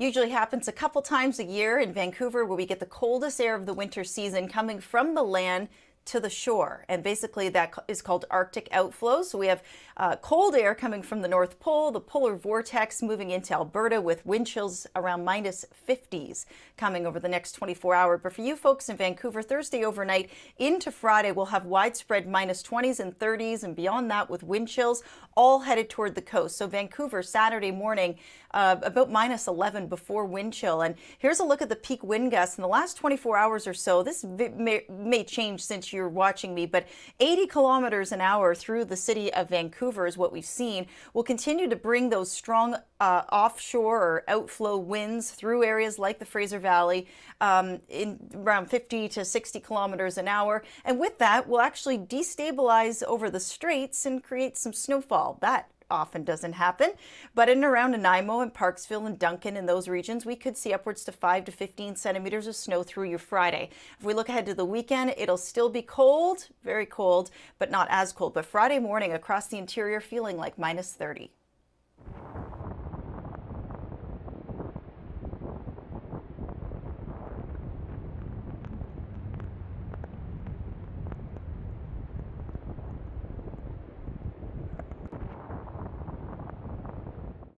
usually happens a couple times a year in Vancouver where we get the coldest air of the winter season coming from the land to the shore. And basically, that is called Arctic outflow. So we have uh, cold air coming from the North Pole, the polar vortex moving into Alberta with wind chills around minus 50s coming over the next 24 hours. But for you folks in Vancouver, Thursday overnight into Friday, we'll have widespread minus 20s and 30s, and beyond that with wind chills all headed toward the coast. So Vancouver, Saturday morning, uh, about minus 11 before wind chill. And here's a look at the peak wind gusts in the last 24 hours or so. This may, may change since you're watching me, but 80 kilometers an hour through the city of Vancouver is what we've seen. We'll continue to bring those strong uh, offshore or outflow winds through areas like the Fraser Valley um, in around 50 to 60 kilometers an hour. And with that, we'll actually destabilize over the straits and create some snowfall. That often doesn't happen. But in and around Nanaimo and Parksville and Duncan in those regions, we could see upwards to 5 to 15 centimeters of snow through your Friday. If we look ahead to the weekend, it'll still be cold, very cold, but not as cold. But Friday morning across the interior feeling like minus 30.